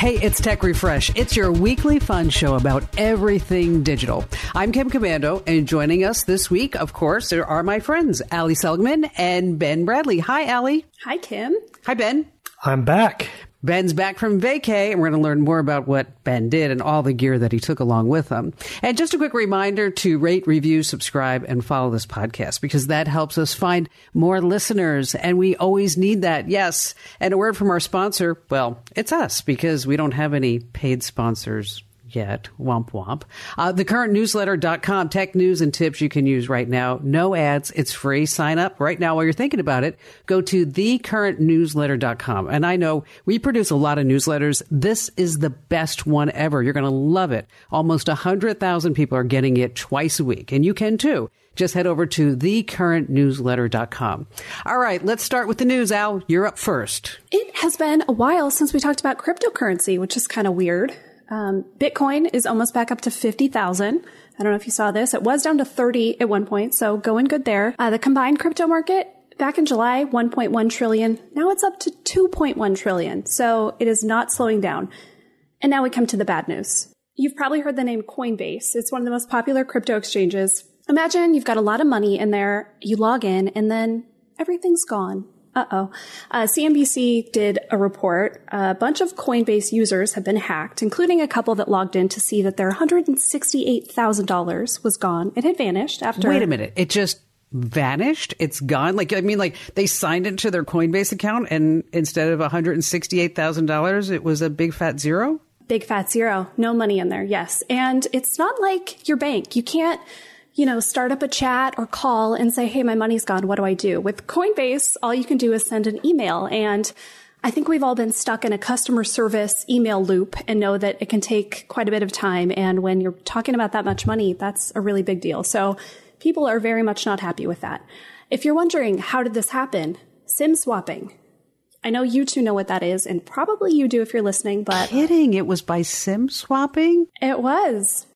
Hey, it's Tech Refresh. It's your weekly fun show about everything digital. I'm Kim Komando, and joining us this week, of course, there are my friends, Ali Seligman and Ben Bradley. Hi, Ali. Hi, Kim. Hi, Ben. I'm back. Ben's back from vacay, and we're going to learn more about what Ben did and all the gear that he took along with him. And just a quick reminder to rate, review, subscribe, and follow this podcast because that helps us find more listeners, and we always need that. Yes. And a word from our sponsor. Well, it's us because we don't have any paid sponsors yet. Womp womp. Uh, thecurrentnewsletter.com, tech news and tips you can use right now. No ads. It's free. Sign up right now while you're thinking about it. Go to thecurrentnewsletter.com. And I know we produce a lot of newsletters. This is the best one ever. You're going to love it. Almost 100,000 people are getting it twice a week, and you can too. Just head over to thecurrentnewsletter.com. All right, let's start with the news, Al. You're up first. It has been a while since we talked about cryptocurrency, which is kind of weird. Um, Bitcoin is almost back up to 50,000. I don't know if you saw this. It was down to 30 at one point, so going good there. Uh, the combined crypto market back in July, 1.1 trillion. Now it's up to 2.1 trillion. So it is not slowing down. And now we come to the bad news. You've probably heard the name Coinbase. It's one of the most popular crypto exchanges. Imagine you've got a lot of money in there, you log in, and then everything's gone. Uh-oh. Uh, CNBC did a report. A bunch of Coinbase users have been hacked, including a couple that logged in to see that their $168,000 was gone. It had vanished after. Wait a minute. It just vanished? It's gone? Like, I mean, like they signed into their Coinbase account and instead of $168,000, it was a big fat zero? Big fat zero. No money in there. Yes. And it's not like your bank. You can't you know, start up a chat or call and say, Hey, my money's gone. What do I do? With Coinbase, all you can do is send an email. And I think we've all been stuck in a customer service email loop and know that it can take quite a bit of time. And when you're talking about that much money, that's a really big deal. So people are very much not happy with that. If you're wondering, how did this happen? SIM swapping. I know you two know what that is, and probably you do if you're listening, but. Kidding. It was by SIM swapping? It was.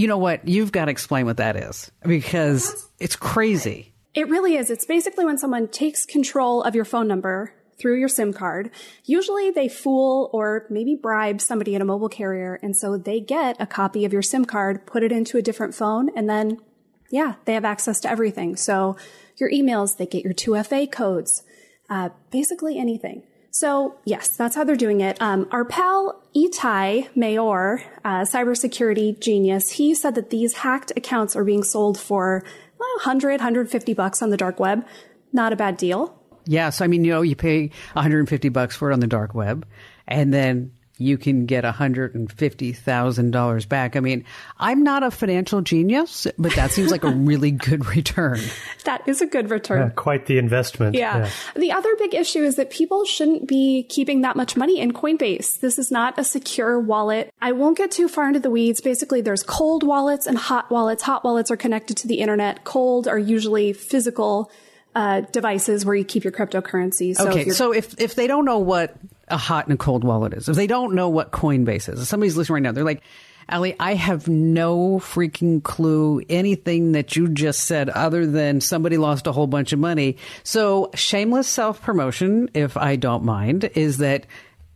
You know what? You've got to explain what that is because it's crazy. It really is. It's basically when someone takes control of your phone number through your SIM card. Usually they fool or maybe bribe somebody at a mobile carrier. And so they get a copy of your SIM card, put it into a different phone, and then, yeah, they have access to everything. So your emails, they get your 2FA codes, uh, basically anything. So yes, that's how they're doing it. Um, our pal Itai Mayor, uh, cybersecurity genius, he said that these hacked accounts are being sold for well, 100, 150 bucks on the dark web. Not a bad deal. Yes, I mean, you know, you pay 150 bucks for it on the dark web, and then you can get $150,000 back. I mean, I'm not a financial genius, but that seems like a really good return. That is a good return. Yeah, quite the investment. Yeah. yeah. The other big issue is that people shouldn't be keeping that much money in Coinbase. This is not a secure wallet. I won't get too far into the weeds. Basically, there's cold wallets and hot wallets. Hot wallets are connected to the internet. Cold are usually physical uh, devices where you keep your cryptocurrency. So okay, if so if if they don't know what a hot and a cold wallet is, if they don't know what Coinbase is, if somebody's listening right now, they're like, Ali, I have no freaking clue anything that you just said other than somebody lost a whole bunch of money. So shameless self promotion, if I don't mind, is that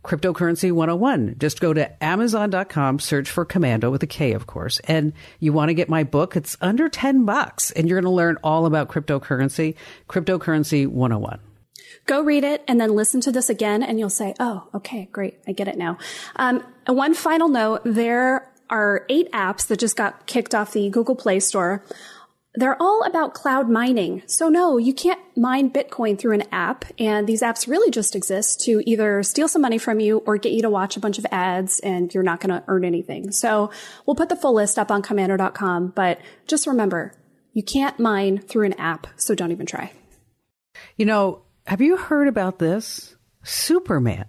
Cryptocurrency 101. Just go to amazon.com, search for commando with a K, of course, and you want to get my book. It's under 10 bucks and you're going to learn all about cryptocurrency, Cryptocurrency 101. Go read it and then listen to this again and you'll say, oh, okay, great. I get it now. Um, one final note, there are eight apps that just got kicked off the Google Play Store they're all about cloud mining. So no, you can't mine Bitcoin through an app. And these apps really just exist to either steal some money from you or get you to watch a bunch of ads and you're not going to earn anything. So we'll put the full list up on komando.com, but just remember, you can't mine through an app. So don't even try. You know, have you heard about this? Superman.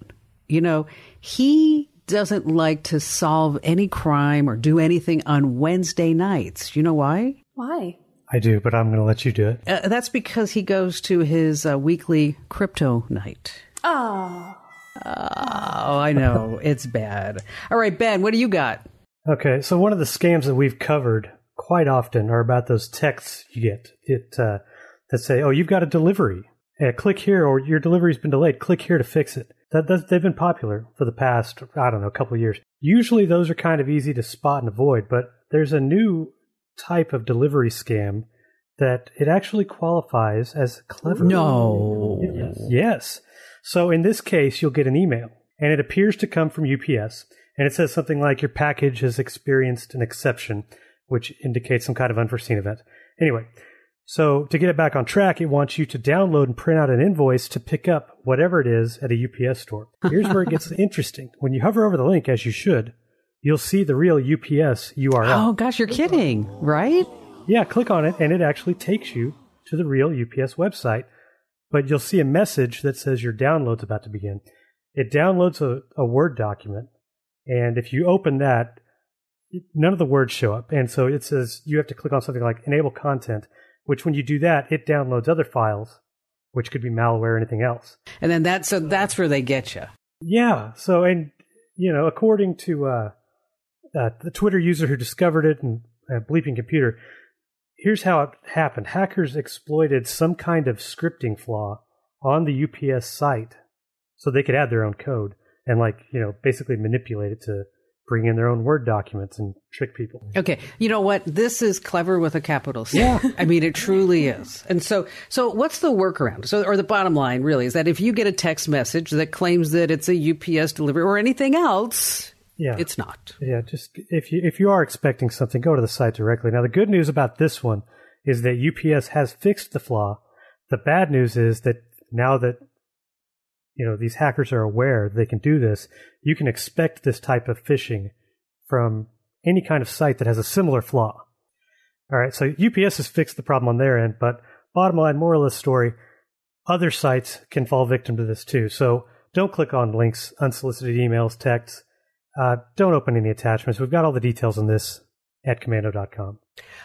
You know, he doesn't like to solve any crime or do anything on Wednesday nights. You know why? Why? I do, but I'm going to let you do it. Uh, that's because he goes to his uh, weekly crypto night. Oh. Oh, I know. it's bad. All right, Ben, what do you got? Okay, so one of the scams that we've covered quite often are about those texts you get it uh, that say, "Oh, you've got a delivery. Click here, or your delivery's been delayed. Click here to fix it." That, that they've been popular for the past I don't know a couple of years. Usually those are kind of easy to spot and avoid, but there's a new type of delivery scam that it actually qualifies as clever. No. Yes. yes. So in this case, you'll get an email, and it appears to come from UPS, and it says something like your package has experienced an exception, which indicates some kind of unforeseen event. Anyway, so to get it back on track, it wants you to download and print out an invoice to pick up whatever it is at a UPS store. Here's where it gets interesting. When you hover over the link, as you should, you'll see the real UPS URL. Oh gosh, you're kidding, right? Yeah, click on it and it actually takes you to the real UPS website. But you'll see a message that says your download's about to begin. It downloads a, a Word document, and if you open that, none of the words show up. And so it says you have to click on something like enable content, which when you do that, it downloads other files, which could be malware or anything else. And then that's so that's where they get you. Yeah. So and you know, according to uh, uh, the Twitter user who discovered it and uh, bleeping computer, here's how it happened. Hackers exploited some kind of scripting flaw on the UPS site so they could add their own code and like, you know, basically manipulate it to bring in their own Word documents and trick people. Okay. You know what? This is clever with a capital C. Yeah. I mean, it truly is. And so, so what's the workaround? So, or the bottom line really is that if you get a text message that claims that it's a UPS delivery or anything else, yeah. It's not. Yeah, just if you if you are expecting something, go to the site directly. Now the good news about this one is that UPS has fixed the flaw. The bad news is that now that you know these hackers are aware they can do this, you can expect this type of phishing from any kind of site that has a similar flaw. All right, so UPS has fixed the problem on their end, but bottom line, moral of the story, other sites can fall victim to this too. So don't click on links, unsolicited emails, texts uh, don't open any attachments. We've got all the details on this at komando.com.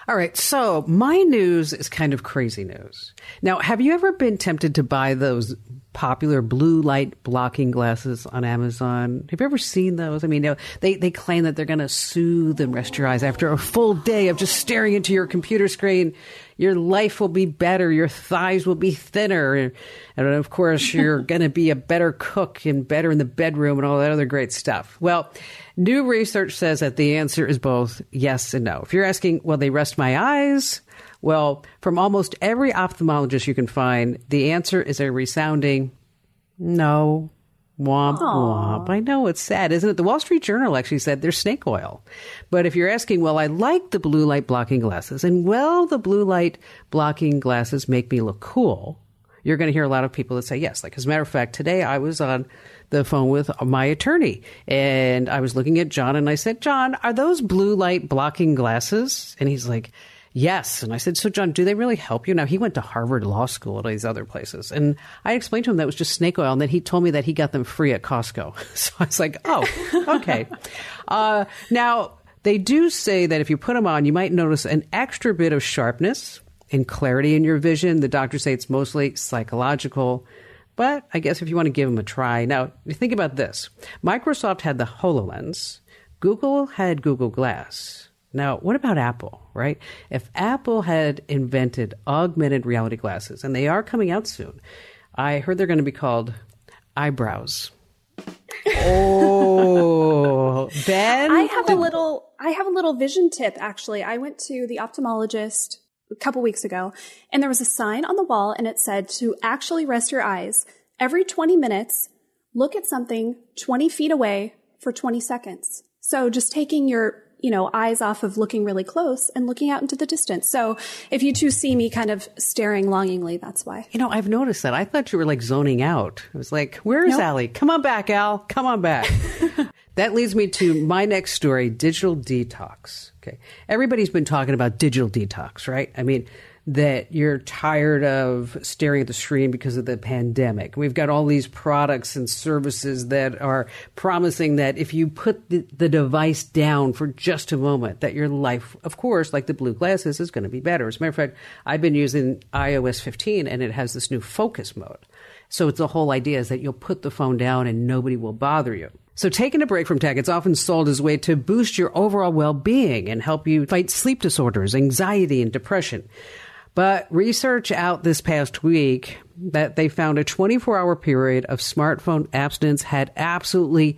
All right. So my news is kind of crazy news. Now, have you ever been tempted to buy those popular blue light blocking glasses on Amazon? Have you ever seen those? I mean, they, they claim that they're going to soothe and rest your eyes after a full day of just staring into your computer screen. Your life will be better. Your thighs will be thinner. And of course, you're going to be a better cook and better in the bedroom and all that other great stuff. Well, new research says that the answer is both yes and no. If you're asking, well, they rest my eyes? Well, from almost every ophthalmologist you can find, the answer is a resounding no. Womp womp. I know it's sad, isn't it? The Wall Street Journal actually said they're snake oil. But if you're asking, well, I like the blue light blocking glasses, and well, the blue light blocking glasses make me look cool, you're going to hear a lot of people that say yes. Like, as a matter of fact, today I was on the phone with my attorney and I was looking at John and I said, John, are those blue light blocking glasses? And he's like, Yes. And I said, So, John, do they really help you? Now, he went to Harvard Law School and all these other places. And I explained to him that was just snake oil. And then he told me that he got them free at Costco. So I was like, Oh, okay. uh, now, they do say that if you put them on, you might notice an extra bit of sharpness and clarity in your vision. The doctors say it's mostly psychological. But I guess if you want to give them a try. Now, think about this Microsoft had the HoloLens, Google had Google Glass. Now, what about Apple, right? If Apple had invented augmented reality glasses, and they are coming out soon, I heard they're going to be called eyebrows. oh, Ben, I have a little. I have a little vision tip. Actually, I went to the ophthalmologist a couple weeks ago, and there was a sign on the wall, and it said to actually rest your eyes every 20 minutes. Look at something 20 feet away for 20 seconds. So just taking your you know, eyes off of looking really close and looking out into the distance. So if you two see me kind of staring longingly, that's why. You know, I've noticed that. I thought you were like zoning out. I was like, where's nope. Allie? Come on back, Al. Come on back. that leads me to my next story digital detox. Okay. Everybody's been talking about digital detox, right? I mean, that you're tired of staring at the screen because of the pandemic. We've got all these products and services that are promising that if you put the, the, device down for just a moment, that your life, of course, like the blue glasses, is going to be better. As a matter of fact, I've been using iOS 15 and it has this new focus mode. So it's the whole idea is that you'll put the phone down and nobody will bother you. So taking a break from tech, it's often sold as a way to boost your overall well-being and help you fight sleep disorders, anxiety, and depression. But research out this past week that they found a 24 hour period of smartphone abstinence had absolutely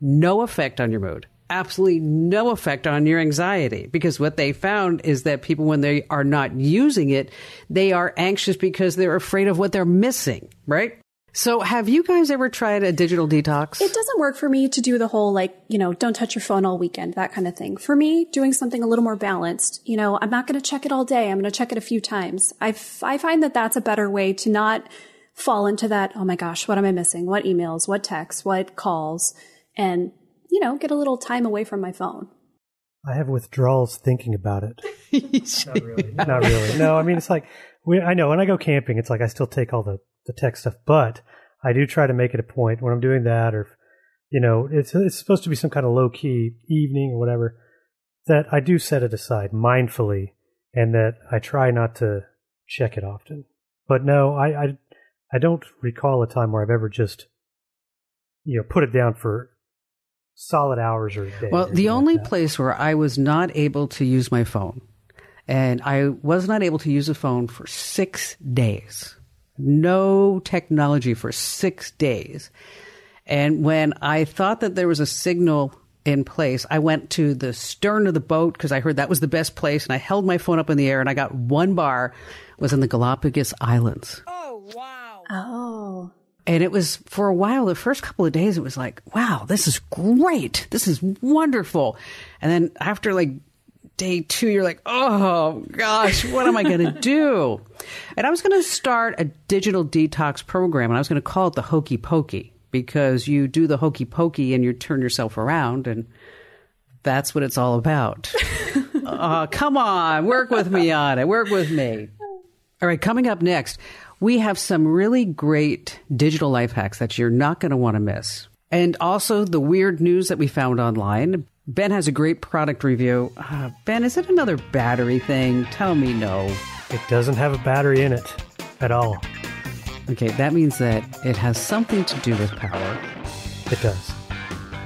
no effect on your mood. Absolutely no effect on your anxiety because what they found is that people, when they are not using it, they are anxious because they're afraid of what they're missing, right? So, have you guys ever tried a digital detox? It doesn't work for me to do the whole like, you know, don't touch your phone all weekend, that kind of thing. For me, doing something a little more balanced, you know, I'm not going to check it all day. I'm going to check it a few times. I, f- I find that that's a better way to not fall into that, oh my gosh, what am I missing? What emails, what texts, what calls, and, you know, get a little time away from my phone. I have withdrawals thinking about it. not really. Not really. No, I mean, it's like, we, I know when I go camping, it's like I still take all the the tech stuff, but I do try to make it a point when I'm doing that, or you know, it's it's supposed to be some kind of low key evening or whatever. That I do set it aside mindfully, and that I try not to check it often. But no, I I, I don't recall a time where I've ever just you know put it down for solid hours or a day. Well, the only like place where I was not able to use my phone, and I was not able to use a phone for six days no technology for six days. And when I thought that there was a signal in place, I went to the stern of the boat because I heard that was the best place. And I held my phone up in the air and I got one bar, it was in the Galapagos Islands. Oh, wow. Oh. And it was for a while, the first couple of days, it was like, wow, this is great. This is wonderful. And then after like day two, you're like, oh gosh, what am I going to do? And I was going to start a digital detox program, and I was going to call it the Hokey Pokey because you do the Hokey Pokey and you turn yourself around, and that's what it's all about. uh, come on, work with me on it. Work with me. All right, coming up next, we have some really great digital life hacks that you're not going to want to miss. And also the weird news that we found online. Ben has a great product review. Uh, ben, is it another battery thing? Tell me no. It doesn't have a battery in it at all. Okay, that means that it has something to do with power. It does.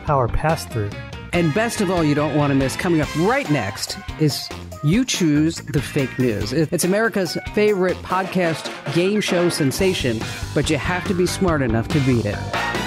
Power pass through. And best of all, you don't want to miss coming up right next is You Choose the Fake News. It's America's favorite podcast game show sensation, but you have to be smart enough to beat it.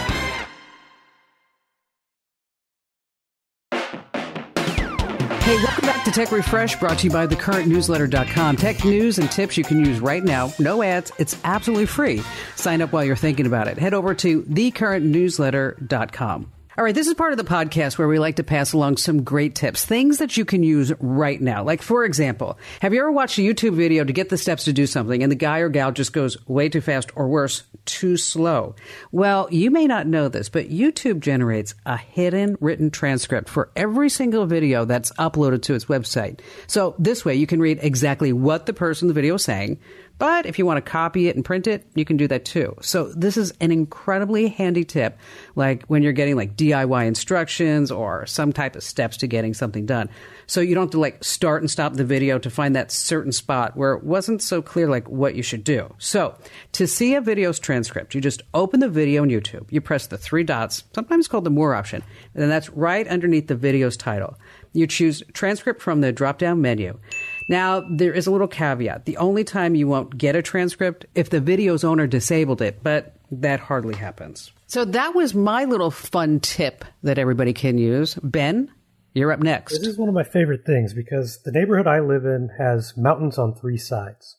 Hey, welcome back to Tech Refresh, brought to you by thecurrentnewsletter.com. Tech news and tips you can use right now. No ads. It's absolutely free. Sign up while you're thinking about it. Head over to thecurrentnewsletter.com. All right, this is part of the podcast where we like to pass along some great tips, things that you can use right now. Like, for example, have you ever watched a YouTube video to get the steps to do something and the guy or gal just goes way too fast or worse, too slow? Well, you may not know this, but YouTube generates a hidden written transcript for every single video that's uploaded to its website. So this way you can read exactly what the person in the video is saying, but if you want to copy it and print it, you can do that too. So this is an incredibly handy tip, like when you're getting like DIY instructions or some type of steps to getting something done. So you don't have to like start and stop the video to find that certain spot where it wasn't so clear like what you should do. So to see a video's transcript, you just open the video on YouTube. You press the three dots, sometimes called the more option, and then that's right underneath the video's title. You choose transcript from the drop down menu. Now, there is a little caveat. The only time you won't get a transcript if the video's owner disabled it, but that hardly happens. So that was my little fun tip that everybody can use. Ben, you're up next. This is one of my favorite things because the neighborhood I live in has mountains on three sides.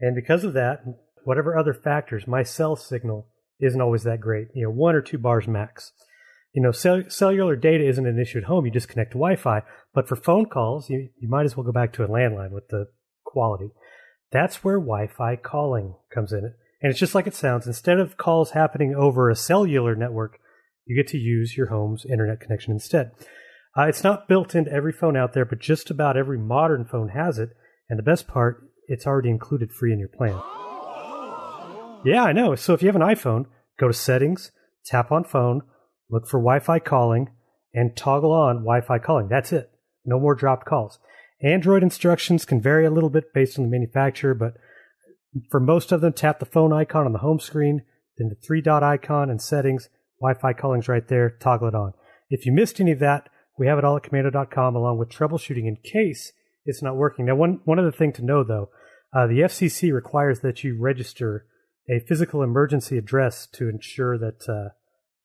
And because of that, whatever other factors, my cell signal isn't always that great. You know, one or two bars max you know, cell- cellular data isn't an issue at home. You just connect to Wi-Fi. But for phone calls, you, you might as well go back to a landline with the quality. That's where Wi-Fi calling comes in. And it's just like it sounds. Instead of calls happening over a cellular network, you get to use your home's internet connection instead. Uh, it's not built into every phone out there, but just about every modern phone has it. And the best part, it's already included free in your plan. Yeah, I know. So if you have an iPhone, go to settings, tap on phone, look for Wi Fi calling, and toggle on Wi Fi calling. That's it. No more dropped calls. Android instructions can vary a little bit based on the manufacturer, but for most of them, tap the phone icon on the home screen, then the three dot icon and settings. Wi Fi calling's right there. Toggle it on. If you missed any of that, we have it all at komando.com along with troubleshooting in case it's not working. Now, one, one other thing to know though, Uh, the FCC requires that you register a physical emergency address to ensure that uh,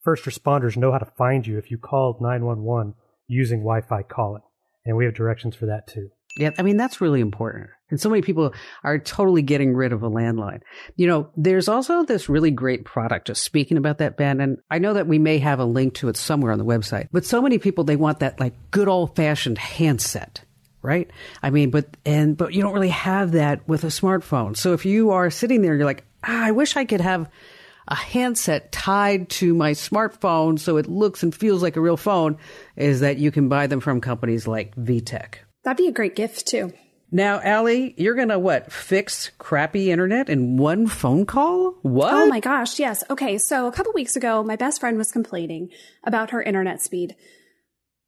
first responders know how to find you if you called 911 using Wi Fi calling. And we have directions for that too. Yeah, I mean, that's really important. And so many people are totally getting rid of a landline. You know, there's also this really great product, just speaking about that, Ben, and I know that we may have a link to it somewhere on the website, but so many people, they want that like good old fashioned handset right? I mean, but and but you don't really have that with a smartphone. So if you are sitting there, you're like, ah, I wish I could have a handset tied to my smartphone so it looks and feels like a real phone. Is that you can buy them from companies like VTech. That'd be a great gift too. Now, Allie, you're gonna what? Fix crappy internet in one phone call? What? Oh my gosh, yes. Okay, so a couple weeks ago, my best friend was complaining about her internet speed.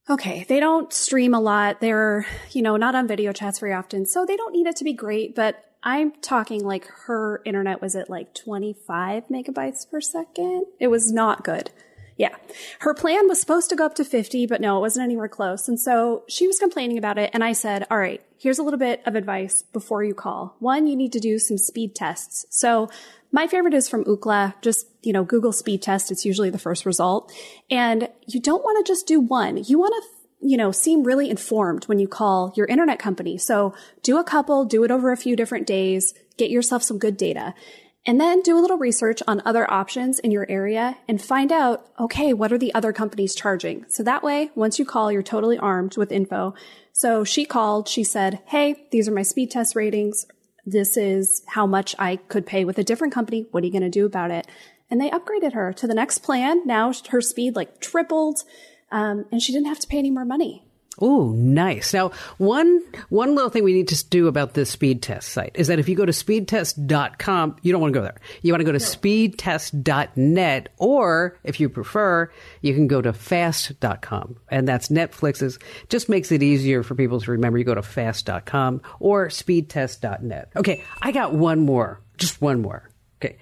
Okay, they don't stream a lot. They're, you know, not on video chats very often, so they don't need it to be great, but I'm talking like her internet was at like 25 megabytes per second. It was not good. Yeah. Her plan was supposed to go up to 50, but no, it wasn't anywhere close. And so she was complaining about it. And I said, all right, here's a little bit of advice before you call. One, you need to do some speed tests. So my favorite is from Ookla. Just, you know, Google speed test. It's usually the first result. And you don't want to just do one. You want to you know, seem really informed when you call your internet company. So do a couple, do it over a few different days, get yourself some good data. And then do a little research on other options in your area and find out, okay, what are the other companies charging? So that way, once you call, you're totally armed with info. So she called, she said, Hey, these are my speed test ratings. This is how much I could pay with a different company. What are you going to do about it? And they upgraded her to the next plan. Now her speed like tripled. Um, and she didn't have to pay any more money. Oh, nice. Now, one one little thing we need to do about this speed test site is that if you go to speedtest.com, you don't want to go there. You want to go to no. speedtest.net or if you prefer, you can go to fast.com. And that's Netflix's just makes it easier for people to remember. You go to fast.com or speedtest.net. Okay, I got one more. Just one more. Okay.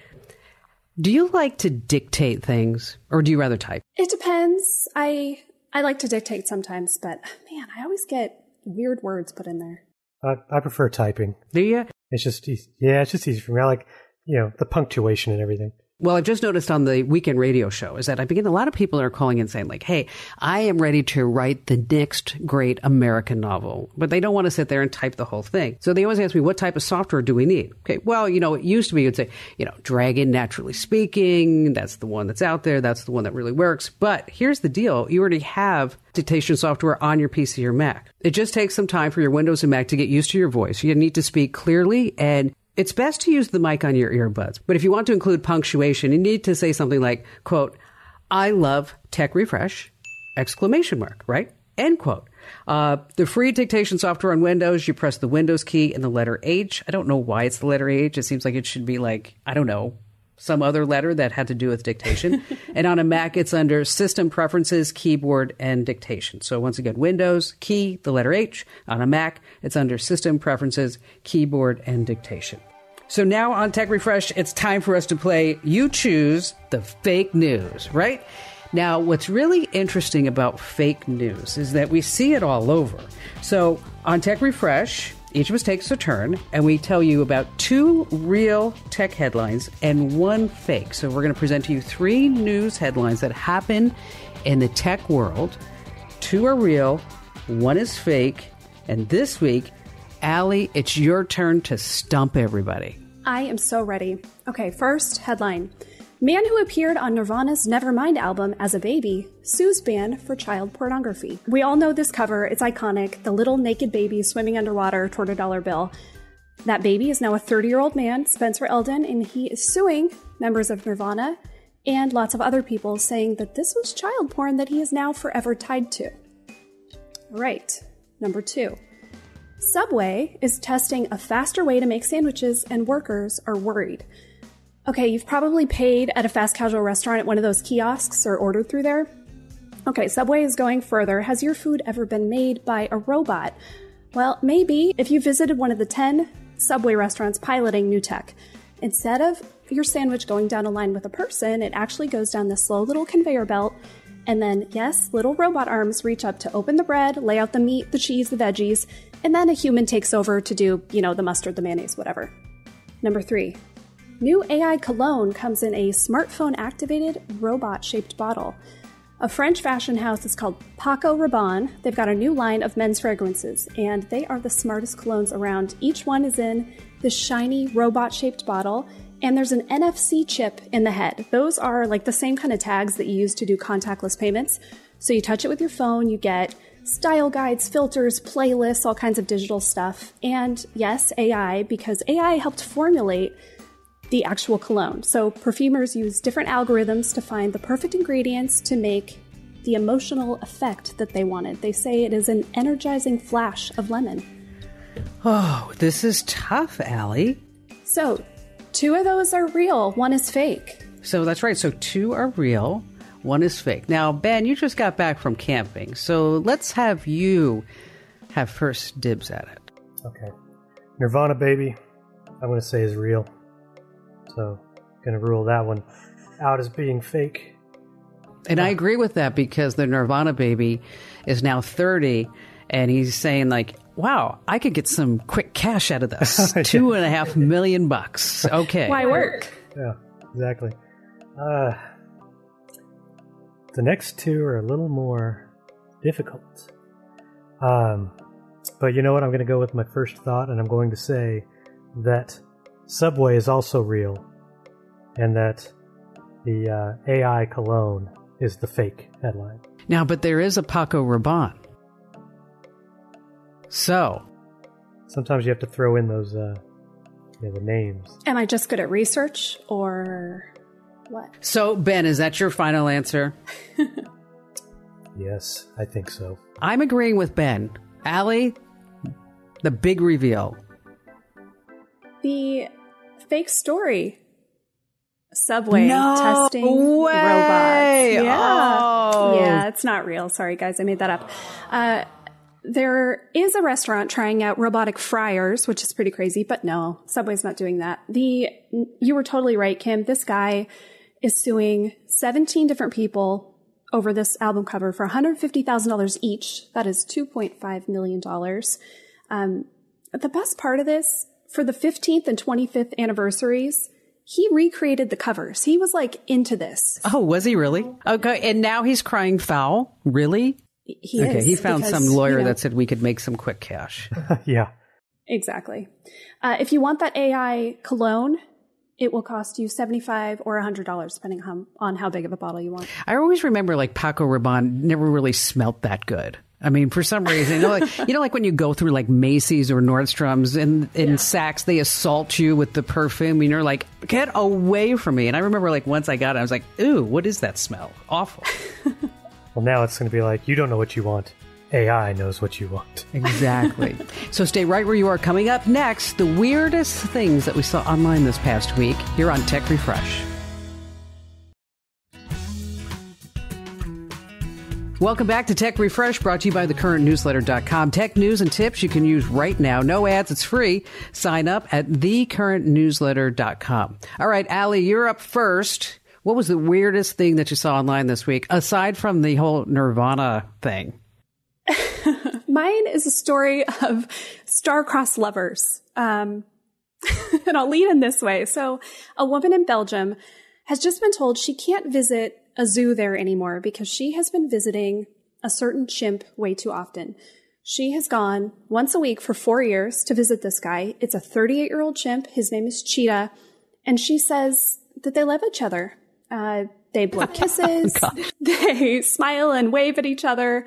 Do you like to dictate things or do you rather type? It depends. I I like to dictate sometimes, but man, I always get weird words put in there. I, I prefer typing. Do you? It's just yeah, it's just easy for me. I like you know the punctuation and everything. Well, I've just noticed on the weekend radio show is that I begin a lot of people are calling and saying like, "Hey, I am ready to write the next great American novel," but they don't want to sit there and type the whole thing. So they always ask me, "What type of software do we need?" Okay, well, you know, it used to be you'd say, you know, Dragon Naturally Speaking, that's the one that's out there, that's the one that really works. But here's the deal: you already have dictation software on your PC or Mac. It just takes some time for your Windows and Mac to get used to your voice. You need to speak clearly and it's best to use the mic on your earbuds. But if you want to include punctuation, you need to say something like, quote, I love tech refresh, exclamation mark, right? End quote. Uh, the free dictation software on Windows, you press the Windows key and the letter H. I don't know why it's the letter H. It seems like it should be like, I don't know, some other letter that had to do with dictation. and on a Mac, it's under System Preferences, Keyboard, and Dictation. So once again, Windows, key, the letter H. On a Mac, it's under System Preferences, Keyboard, and Dictation. So now on Tech Refresh, it's time for us to play You Choose the Fake News, right? Now, what's really interesting about fake news is that we see it all over. So on Tech Refresh, each of us takes a turn and we tell you about two real tech headlines and one fake. So we're going to present to you three news headlines that happen in the tech world. Two are real, one is fake. And this week, Allie, it's your turn to stump everybody. I am so ready. Okay, first headline Man who appeared on Nirvana's Nevermind album as a baby sues band for child pornography. We all know this cover, it's iconic the little naked baby swimming underwater toward a dollar bill. That baby is now a 30 year old man, Spencer Elden, and he is suing members of Nirvana and lots of other people, saying that this was child porn that he is now forever tied to. Right, number two. Subway is testing a faster way to make sandwiches, and workers are worried. Okay, you've probably paid at a fast casual restaurant at one of those kiosks or ordered through there. Okay, Subway is going further. Has your food ever been made by a robot? Well, maybe if you visited one of the 10 Subway restaurants piloting new tech. Instead of your sandwich going down a line with a person, it actually goes down this slow little conveyor belt and then, yes, little robot arms reach up to open the bread, lay out the meat, the cheese, the veggies, And then a human takes over to do, you know, the mustard, the mayonnaise, whatever. Number three, new AI cologne comes in a smartphone activated robot shaped bottle. A French fashion house is called Paco Rabanne. They've got a new line of men's fragrances, and they are the smartest colognes around. Each one is in this shiny robot shaped bottle, and there's an NFC chip in the head. Those are like the same kind of tags that you use to do contactless payments. So you touch it with your phone, you get style guides, filters, playlists, all kinds of digital stuff. And yes, AI, because AI helped formulate the actual cologne. So perfumers use different algorithms to find the perfect ingredients to make the emotional effect that they wanted. They say it is an energizing flash of lemon. Oh, this is tough, Allie. So, two of those are real, one is fake. So that's right. So two are real, one is fake. Now, Ben, you just got back from camping, so let's have you have first dibs at it. Okay. Nirvana Baby, I'm going to say is real. So, going to rule that one out as being fake. And I agree with that because the Nirvana baby is now 30 and he's saying like, wow, I could get some quick cash out of this. Two and a half million bucks. Okay. Why work? Yeah, exactly. Uh, the next two are a little more difficult. Um, but you know what? I'm going to go with my first thought, and I'm going to say that Subway is also real, and that the uh, AI cologne is the fake headline. Now, but there is a Paco Rabanne. So, Sometimes you have to throw in those, uh, you know, the names. Am I just good at research or what? so Ben, is that your final answer? Yes, I think so. I'm agreeing with Ben. Allie, the big reveal. The fake story. Subway No testing way! robots. Yeah. Oh. Yeah, it's not real. Sorry, guys. I made that up. Uh, there is a restaurant trying out robotic fryers, which is pretty crazy, but no, Subway's not doing that. The, you were totally right, Kim. This guy is suing 17 different people over this album cover for $150,000 each. That is $2.5 million. Um, the best part of this, for the 15th and 25th anniversaries, he recreated the covers. He was like into this. Oh, was he really? Okay, and now he's crying foul? Really? He okay, is, he found because, some lawyer you know, that said we could make some quick cash. yeah. Exactly. Uh, if you want that AI cologne, it will cost you 75 or $100, depending on, on how big of a bottle you want. I always remember like Paco Rabanne never really smelt that good. I mean, for some reason, you know, like, you know, like when you go through like Macy's or Nordstrom's and in Saks, they assault you with the perfume, and you're like, "Get away from me!" And I remember like once I got it, I was like, "Ooh, what is that smell? Awful." Well, now it's going to be like, you don't know what you want. AI knows what you want. Exactly. so stay right where you are. Coming up next, the weirdest things that we saw online this past week here on Tech Refresh. Welcome back to Tech Refresh, brought to you by thecurrentnewsletter.com. Tech news and tips you can use right now. No ads, it's free. Sign up at thecurrentnewsletter.com. All right, Allie, you're up first. What was the weirdest thing that you saw online this week, aside from the whole Nirvana thing? Mine is a story of star-crossed lovers. Um, and I'll lead in this way. So, a woman in Belgium has just been told she can't visit a zoo there anymore because she has been visiting a certain chimp way too often. She has gone once a week for four years to visit this guy. It's a 38 year old chimp. His name is Cheetah. And she says that they love each other. Uh, they blow kisses. they smile and wave at each other.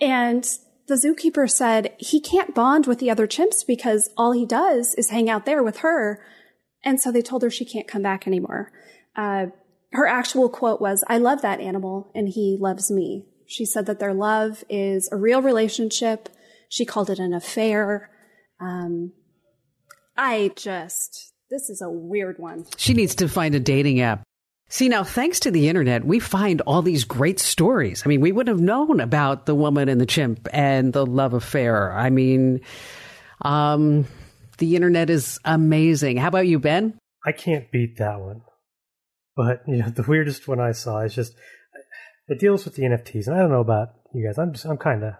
And the zookeeper said he can't bond with the other chimps because all he does is hang out there with her. And so they told her she can't come back anymore. Uh, her actual quote was, I love that animal and he loves me. She said that their love is a real relationship. She called it an affair. Um, I just, this is a weird one. She needs to find a dating app. See, now, thanks to the internet, we find all these great stories. I mean, we wouldn't have known about the woman and the chimp and the love affair. I mean, um, the internet is amazing. How about you, Ben? I can't beat that one. But you know, the weirdest one I saw is just it deals with the NFTs, and I don't know about you guys. I'm just I'm kind of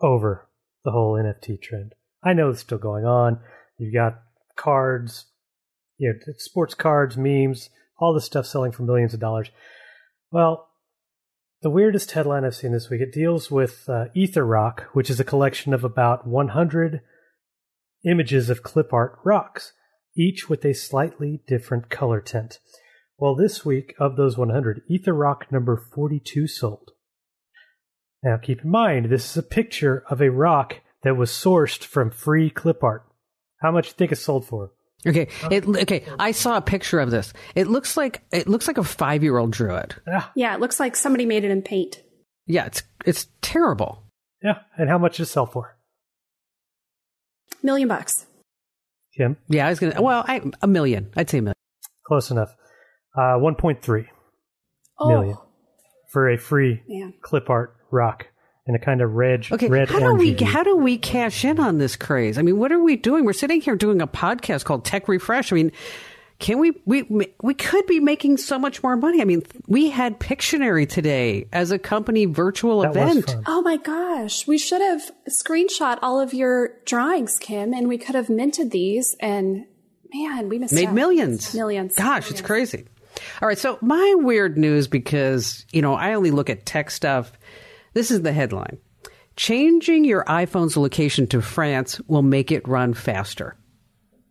over the whole NFT trend. I know it's still going on. You've got cards, you know, sports cards, memes, all this stuff selling for millions of dollars. Well, the weirdest headline I've seen this week it deals with uh, Ether Rock, which is a collection of about 100 images of clip art rocks, each with a slightly different color tint. Well, this week of those 100, Ether Rock number 42 sold. Now, keep in mind, this is a picture of a rock that was sourced from free clip art. How much do you think it sold for? Okay, it, okay. I saw a picture of this. It looks like it looks like a five year old drew it. Yeah, Yeah, it looks like somebody made it in paint. Yeah, it's it's terrible. yeah. And how much did it sell for? Million bucks. Kim, Yeah, I was gonna. Well, I, a million. I'd say a million. close enough. Uh, 1.3 Oh, million for a free man. clip art rock in a kind of red, Okay, red how do we orangey. how do we cash in on this craze? I mean, what are we doing? We're sitting here doing a podcast called Tech Refresh. I mean, can we we we could be making so much more money? I mean, we had Pictionary today as a company virtual That event. Oh my gosh. We should have screenshot all of your drawings, Kim, and we could have minted these and man, we missed made out. millions. Millions. Gosh, it's crazy. All right, so my weird news because, you know, I only look at tech stuff. This is the headline. Changing your iPhone's location to France will make it run faster.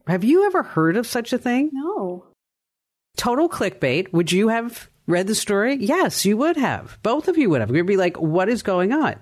Have you ever heard of such a thing? No. Total clickbait. Would you have read the story? Yes, you would have. Both of you would have. You'd be like, what is going on?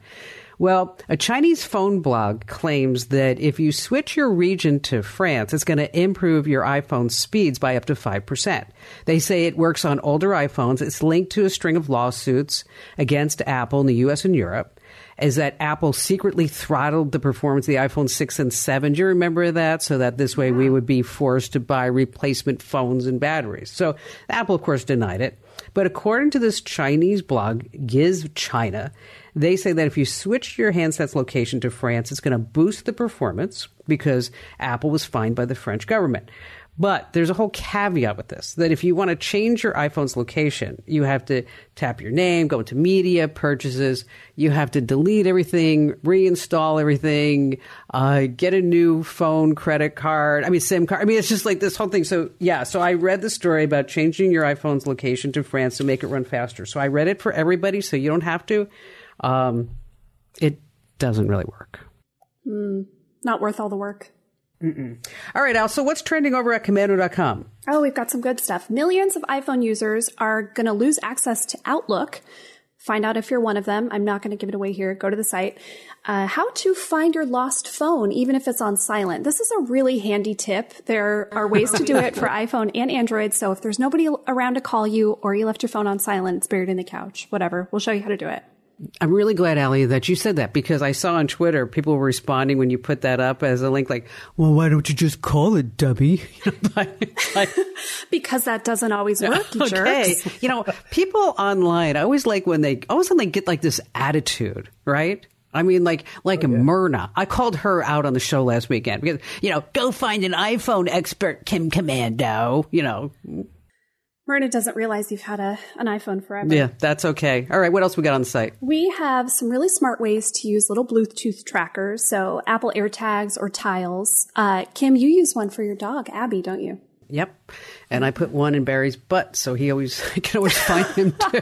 Well, a Chinese phone blog claims that if you switch your region to France, it's going to improve your iPhone speeds by up to 5%. They say it works on older iPhones. It's linked to a string of lawsuits against Apple in the US and Europe. Is that Apple secretly throttled the performance of the iPhone 6 and 7? Do you remember that? So that this way we would be forced to buy replacement phones and batteries. So Apple, of course, denied it. But according to this Chinese blog, Giz China, they say that if you switch your handset's location to France, it's going to boost the performance because Apple was fined by the French government. But there's a whole caveat with this that if you want to change your iPhone's location, you have to tap your name, go into media, purchases, you have to delete everything, reinstall everything, uh, get a new phone, credit card, I mean, SIM card. I mean, it's just like this whole thing. So, yeah, so I read the story about changing your iPhone's location to France to make it run faster. So I read it for everybody so you don't have to. Um, it doesn't really work. Not worth all the work. All right, Al, so what's trending over at komando.com? Oh, we've got some good stuff. Millions of iPhone users are going to lose access to Outlook. Find out if you're one of them. I'm not going to give it away here. Go to the site. Uh, how to find your lost phone, even if it's on silent. This is a really handy tip. There are ways to do it for iPhone and Android. So if there's nobody around to call you or you left your phone on silent, it's buried in the couch, whatever, we'll show you how to do it. I'm really glad, Ali, that you said that because I saw on Twitter people were responding when you put that up as a link, like, well, why don't you just call it Dubby? like, Because that doesn't always work, you okay. jerks. You know, people online, I always like when they, always when they get like this attitude, right? I mean, like, like oh, Myrna. I called her out on the show last weekend because, you know, go find an iPhone expert, Kim Komando, you know. Myrna doesn't realize you've had a, an iPhone forever. Yeah, that's okay. All right, what else we got on the site? We have some really smart ways to use little Bluetooth trackers, so Apple AirTags or Tiles. Uh, Kim, you use one for your dog, Abby, don't you? Yep. And I put one in Barry's butt, so he always I can always find him too.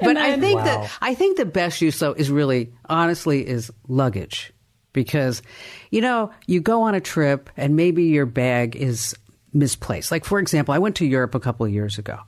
but I think Wow. that I think the best use though is really honestly is luggage. Because, you know, you go on a trip and maybe your bag is misplaced. Like for example, I went to Europe a couple of years ago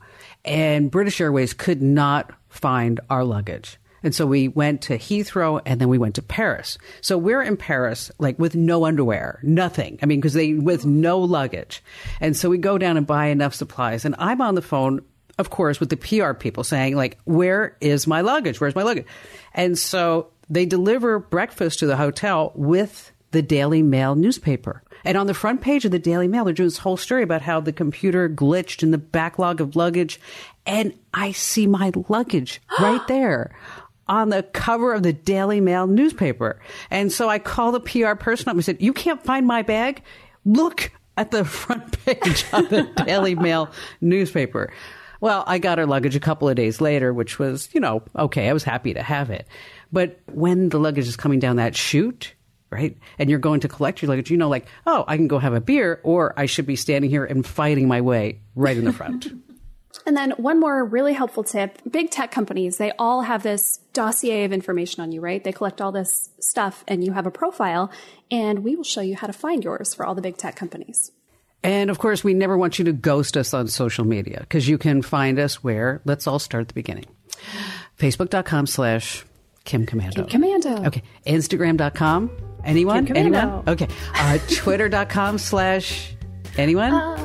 and British Airways could not find our luggage. And so we went to Heathrow and then we went to Paris. So we're in Paris, like with no underwear, nothing. I mean, because they, with no luggage. And so we go down and buy enough supplies. And I'm on the phone, of course, with the PR people saying, like, where is my luggage? Where's my luggage? And so they deliver breakfast to the hotel with the Daily Mail newspaper. And on the front page of the Daily Mail, they're doing this whole story about how the computer glitched in the backlog of luggage. And I see my luggage right there on the cover of the Daily Mail newspaper. And so I call the PR person up and said, You can't find my bag? Look at the front page of the Daily Mail newspaper. Well, I got her luggage a couple of days later, which was, you know, okay. I was happy to have it. But when the luggage is coming down that chute, right? And you're going to collect your luggage, you know, like, oh, I can go have a beer, or I should be standing here and fighting my way right in the front. And then one more really helpful tip big tech companies, they all have this dossier of information on you, right? They collect all this stuff and you have a profile, and we will show you how to find yours for all the big tech companies. And of course, we never want you to ghost us on social media because you can find us where, let's all start at the beginning. Facebook.com slash Kim Komando. Kim Komando. Okay. Instagram.com. Anyone? Kim Komando. Anyone? Okay. Uh, Twitter.com slash anyone? Uh,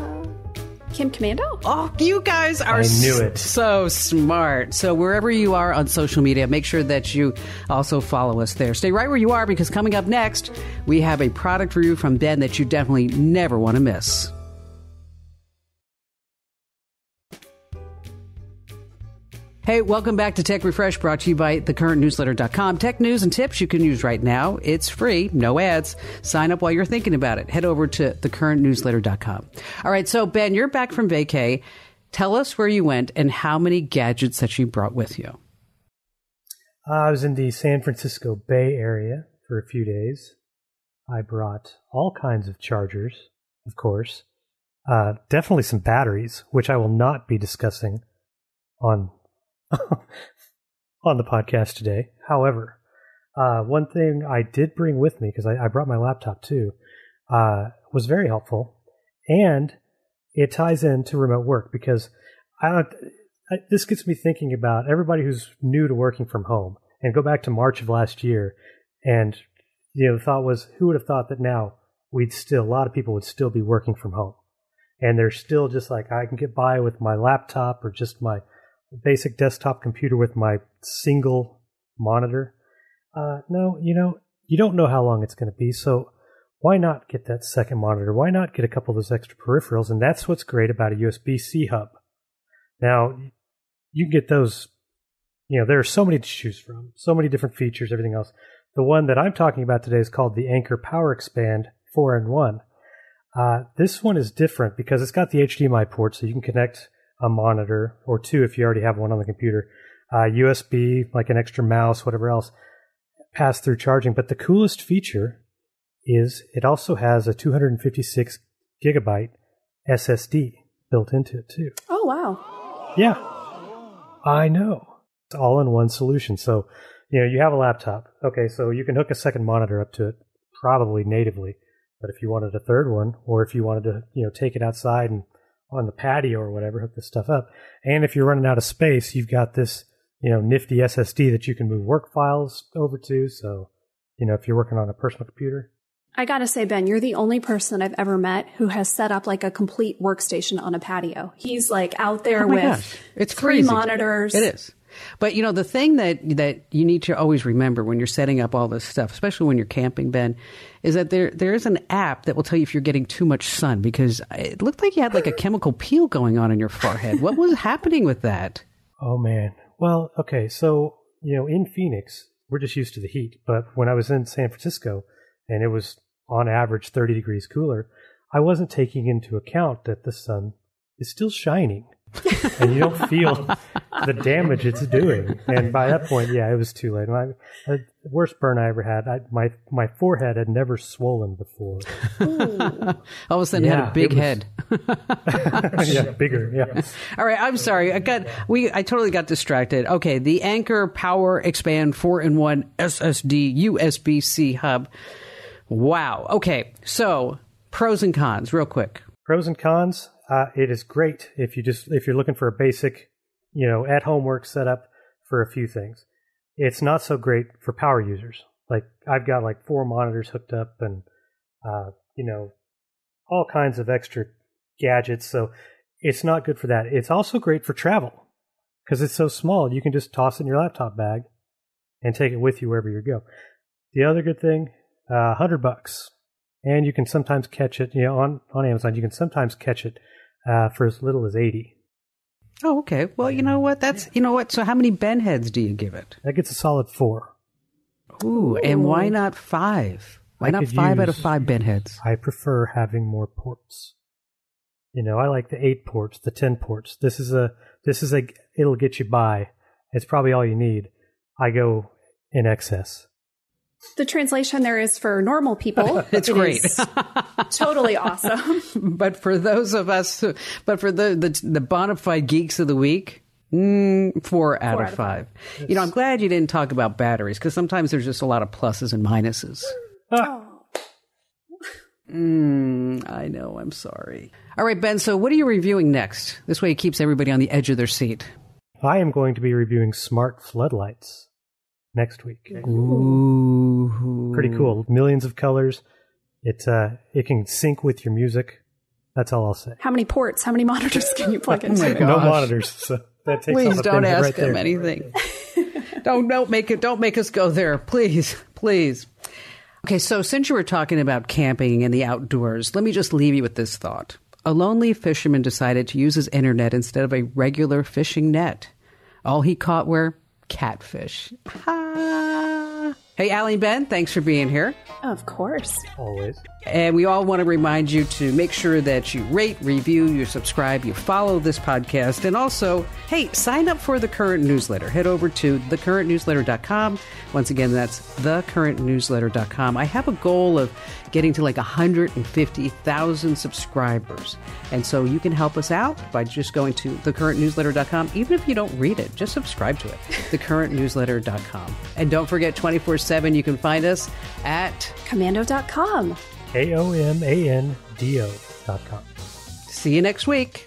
Kim Komando? Oh, you guys are I knew it. so smart. So wherever you are on social media, make sure that you also follow us there. Stay right where you are because coming up next, we have a product review from Ben that you definitely never want to miss. Hey, welcome back to Tech Refresh brought to you by thecurrentnewsletter.com. Tech news and tips you can use right now. It's free, no ads. Sign up while you're thinking about it. Head over to thecurrentnewsletter.com. All right, so Ben, you're back from vacay. Tell us where you went and how many gadgets that you brought with you. Uh, I was in the San Francisco Bay Area for a few days. I brought all kinds of chargers, of course. Uh, definitely some batteries, which I will not be discussing on on the podcast today. However, uh, one thing I did bring with me because I, I, brought my laptop too uh, was very helpful, and it ties into remote work because I. I, this gets me thinking about everybody who's new to working from home and go back to March of last year, and you know the thought was who would have thought that now we'd still a lot of people would still be working from home, and they're still just like I can get by with my laptop or just my basic desktop computer with my single monitor. Uh, no, you know, you don't know how long it's going to be, so why not get that second monitor? Why not get a couple of those extra peripherals? And that's what's great about a USB C hub. Now, you can get those, you know, there are so many to choose from, so many different features, everything else. The one that I'm talking about today is called the Anker Power Expand 4 in 1. Uh, this one is different because it's got the HDMI port, so you can connect a monitor or two if you already have one on the computer, uh, USB, like an extra mouse, whatever else, pass through charging. But the coolest feature is it also has a 256 gigabyte SSD built into it too. Oh, wow. Yeah, I know. It's all in one solution. So, you know, you have a laptop. Okay, so you can hook a second monitor up to it, probably natively. But if you wanted a third one, or if you wanted to, you know, take it outside and on the patio or whatever, hook this stuff up. And if you're running out of space, you've got this, you know, nifty SSD that you can move work files over to. So, you know, if you're working on a personal computer. I gotta say, Ben, you're the only person I've ever met who has set up like a complete workstation on a patio. He's like out there Oh with gosh. It's three crazy. monitors. It is. But you know the thing that that you need to always remember when you're setting up all this stuff, especially when you're camping, Ben, is that there there is an app that will tell you if you're getting too much sun because it looked like you had like a chemical peel going on in your forehead. What was happening with that? Oh man. Well, okay. So, you know, in Phoenix, we're just used to the heat. But when I was in San Francisco and it was on average 30 degrees cooler, I wasn't taking into account that the sun is still shining and you don't feel the damage it's doing. And by that point, yeah, it was too late. My the worst burn I ever had, I, my my forehead had never swollen before. All of a sudden, you had a big was- head. yeah, bigger. Yeah. All right, I'm sorry. I got we. I totally got distracted. Okay, the Anker Power Expand four in one SSD USB C hub. Wow. Okay, so pros and cons, real quick. Pros and cons. Uh, it is great if you just if you're looking for a basic, you know, at home work setup for a few things. It's not so great for power users. Like I've got like four monitors hooked up and uh, you know all kinds of extra gadgets. So it's not good for that. It's also great for travel because it's so small. You can just toss it in your laptop bag and take it with you wherever you go. The other good thing, uh, hundred bucks, and you can sometimes catch it. You know, on on Amazon, you can sometimes catch it uh, for as little as eighty. Oh, okay. Well, you know what? That's you know what. So, how many Ben heads do you give it? That gets a solid four. Ooh, and why not five? Why I not could five out of five Ben heads? I prefer having more ports. You know, I like the eight ports, the ten ports. This is a this is a it'll get you by. It's probably all you need. I go in excess. The translation there is for normal people. It's It great. totally awesome. but for those of us, who, but for the the, the bona fide geeks of the week, mm, four, out, out of of five. You know, I'm glad you didn't talk about batteries because sometimes there's just a lot of pluses and minuses. Oh. Mm, I know. I'm sorry. All right, Ben. So, what are you reviewing next? This way, it keeps everybody on the edge of their seat. I am going to be reviewing smart floodlights next week. Ooh, Pretty cool. Millions of colors. It uh, it can sync with your music. That's all I'll say. How many ports? How many monitors can you plug into? my it? No monitors. So that takes Please don't ask right him there. anything. don't don't make it. Don't make us go there, please, please. Okay, so since you were talking about camping and the outdoors, let me just leave you with this thought. A lonely fisherman decided to use his internet instead of a regular fishing net. All he caught were catfish. Ha. Hey, Allie and Ben, thanks for being here. Of course. Always. And we all want to remind you to make sure that you rate, review, you subscribe, you follow this podcast, and also, hey, sign up for the current newsletter. Head over to thecurrentnewsletter.com. Once again, that's thecurrentnewsletter.com. I have a goal of getting to like 150,000 subscribers. And so you can help us out by just going to thecurrentnewsletter.com. Even if you don't read it, just subscribe to it. thecurrentnewsletter.com. And don't forget 24 7, you can find us at Komando.com. K O M A N D O dot com. See you next week.